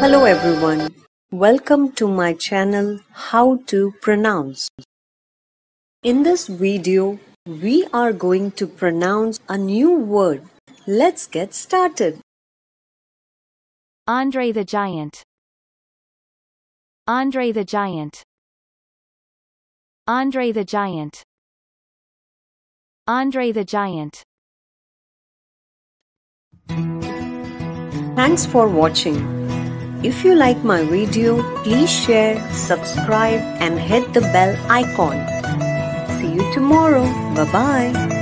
Hello everyone. Welcome to my channel How to Pronounce. In this video, we are going to pronounce a new word. Let's get started. Andre the Giant. Andre the Giant. Andre the Giant. Andre the Giant. Thanks for watching. If you like my video, please share, subscribe and hit the bell icon. See you tomorrow. Bye bye.